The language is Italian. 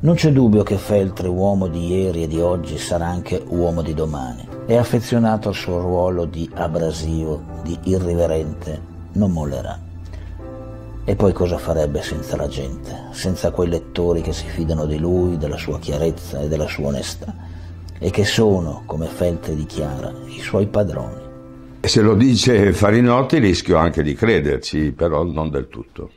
Non c'è dubbio che Feltre, uomo di ieri e di oggi, sarà anche uomo di domani. È affezionato al suo ruolo di abrasivo, di irriverente, non mollerà. E poi cosa farebbe senza la gente, senza quei lettori che si fidano di lui, della sua chiarezza e della sua onestà, e che sono, come Feltre dichiara, i suoi padroni. Se lo dice Farinotti rischio anche di crederci, però non del tutto.